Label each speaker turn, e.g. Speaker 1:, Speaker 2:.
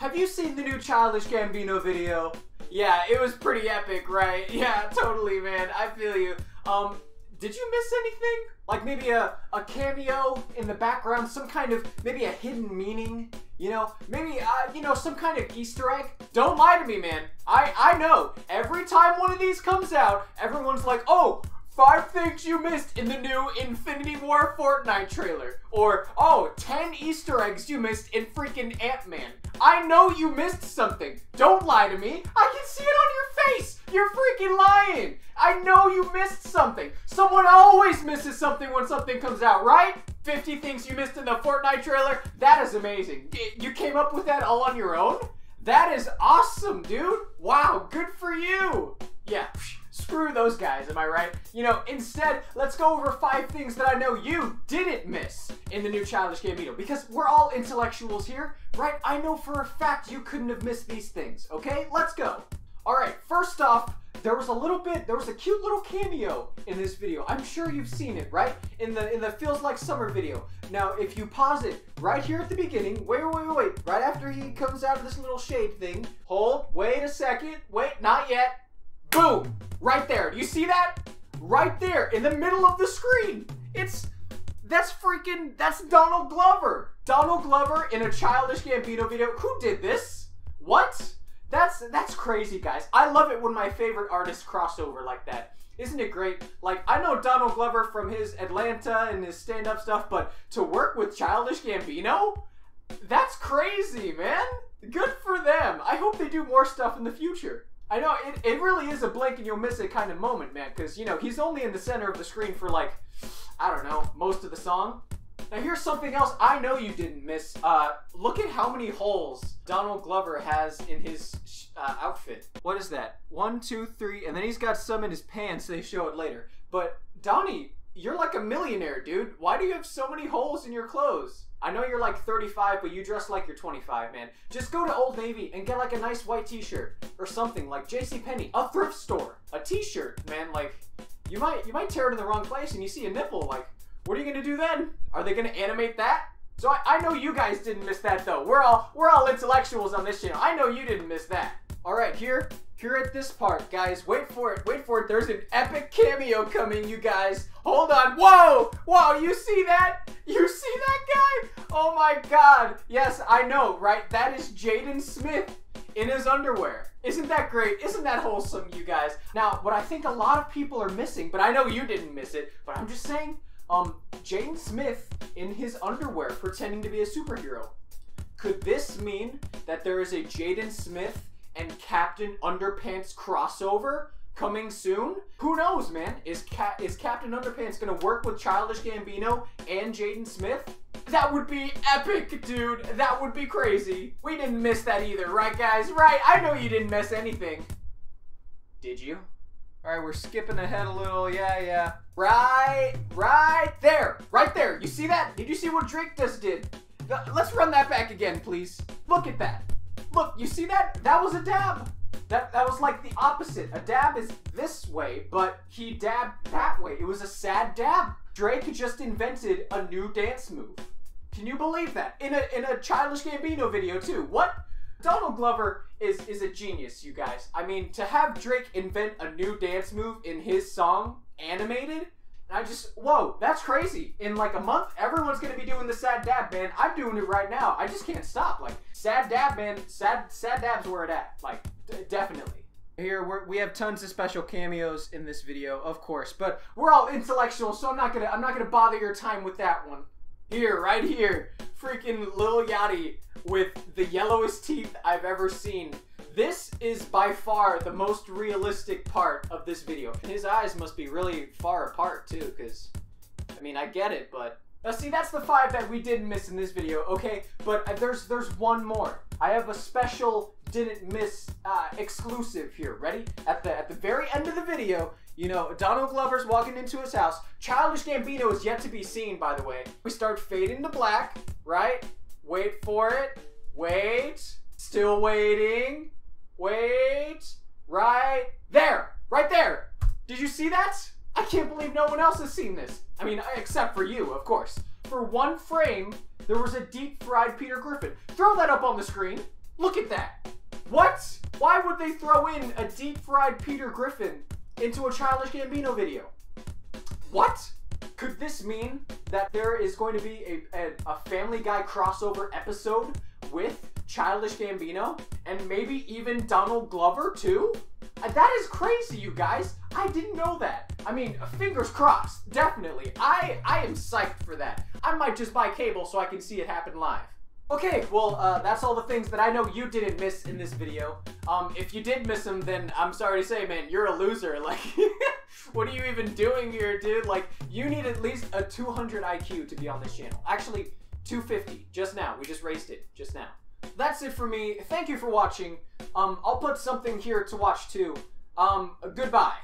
Speaker 1: Have you seen the new Childish Gambino video? Yeah, it was pretty epic, right? Yeah, totally, man. I feel you. Um, did you miss anything? Like maybe a, a cameo in the background, some kind of, maybe a hidden meaning? You know, maybe, uh, you know, some kind of Easter egg? Don't lie to me, man. I, I know. Every time one of these comes out, everyone's like, oh, Five things you missed in the new Infinity War Fortnite trailer. Or, oh, 10 Easter eggs you missed in freaking Ant-Man. I know you missed something. Don't lie to me. I can see it on your face. You're freaking lying. I know you missed something. Someone always misses something when something comes out, right? 50 things you missed in the Fortnite trailer. That is amazing. You came up with that all on your own? That is awesome, dude. Wow, good for you. Yeah. Screw those guys, am I right? You know, instead, let's go over five things that I know you didn't miss in the new Childish Gambino. Because we're all intellectuals here, right? I know for a fact you couldn't have missed these things, okay? Let's go. Alright, first off, there was a little bit, there was a cute little cameo in this video. I'm sure you've seen it, right? In the in the Feels Like Summer video. Now, if you pause it right here at the beginning, wait, wait, wait, wait, right after he comes out of this little shade thing, hold, wait a second, wait, not yet, boom, right there. Do you see that? Right there, in the middle of the screen. It's, that's freaking, that's Donald Glover. Donald Glover in a Childish Gambino video. Who did this? What? That's that's crazy, guys. I love it when my favorite artists cross over like that. Isn't it great? Like, I know Donald Glover from his Atlanta and his stand-up stuff, but to work with Childish Gambino? That's crazy, man. Good for them. I hope they do more stuff in the future. I know, it, it really is a blink and you'll miss it kind of moment, man, because, you know, he's only in the center of the screen for, like, I don't know, most of the song. Now here's something else I know you didn't miss. Uh, look at how many holes Donald Glover has in his uh, outfit. What is that? One, two, three, and then he's got some in his pants. They show it later. But Donnie, you're like a millionaire, dude. Why do you have so many holes in your clothes? I know you're like 35, but you dress like you're 25, man. Just go to Old Navy and get like a nice white t-shirt or something like J.C. Penney, a thrift store, a t-shirt, man. Like you might you might tear it in the wrong place and you see a nipple. Like what are you gonna do then? Are they gonna animate that? So I, I know you guys didn't miss that though. We're all we're all intellectuals on this channel. I know you didn't miss that. All right, here here at this part, guys. Wait for it. Wait for it. There's an epic cameo coming, you guys. Hold on. Whoa! Whoa! You see that? You see that guy? Oh my God! Yes, I know, right? That is Jaden Smith in his underwear. Isn't that great? Isn't that wholesome, you guys? Now, what I think a lot of people are missing, but I know you didn't miss it, but I'm just saying, um, Jaden Smith in his underwear pretending to be a superhero. Could this mean that there is a Jaden Smith and Captain Underpants crossover coming soon? Who knows, man? Is Cap is Captain Underpants gonna work with Childish Gambino and Jaden Smith? That would be epic, dude. That would be crazy. We didn't miss that either, right, guys? Right? I know you didn't miss anything. Did you? All right, we're skipping ahead a little. Yeah, yeah. Right, right there, right there. You see that? Did you see what Drake just did? Let's run that back again, please. Look at that. Look, you see that? That was a dab. That that was like the opposite. A dab is this way, but he dabbed that way. It was a sad dab. Drake just invented a new dance move. Can you believe that? In a in a Childish Gambino video too. What? Donald Glover is is a genius, you guys. I mean, to have Drake invent a new dance move in his song animated, I just whoa, that's crazy. In like a month, everyone's gonna be doing the sad dab, man. I'm doing it right now. I just can't stop. Like sad dab, man. Sad sad dab's where it at. Like definitely. Here we're, we have tons of special cameos in this video, of course, but we're all intellectual, so I'm not gonna I'm not gonna bother your time with that one. Here, right here, freaking Lil Yachty with the yellowest teeth I've ever seen. This is by far the most realistic part of this video. His eyes must be really far apart too, because, I mean, I get it, but... Now see, that's the five that we didn't miss in this video, okay? But uh, there's there's one more. I have a special didn't miss uh, exclusive here. Ready? At the at the very end of the video, you know, Donald Glover's walking into his house. Childish Gambino is yet to be seen, by the way. We start fading to black, right? Wait for it. Wait. Still waiting. Wait. Right there. Right there. Did you see that? I can't believe no one else has seen this. I mean, except for you, of course. For one frame, there was a deep fried Peter Griffin. Throw that up on the screen. Look at that. What? Why would they throw in a deep fried Peter Griffin into a Childish Gambino video? What? Could this mean that there is going to be a, a, a Family Guy crossover episode with Childish Gambino and maybe even Donald Glover too? Uh, That is crazy, you guys. I didn't know that. I mean, fingers crossed, definitely. I I am psyched for that. I might just buy cable so I can see it happen live. Okay, well, uh, that's all the things that I know you didn't miss in this video. Um, if you did miss them, then I'm sorry to say, man, you're a loser. Like, what are you even doing here, dude? Like, you need at least a 200 IQ to be on this channel. Actually, 250, just now. We just raised it, just now. That's it for me. Thank you for watching. Um, I'll put something here to watch too. Um, goodbye.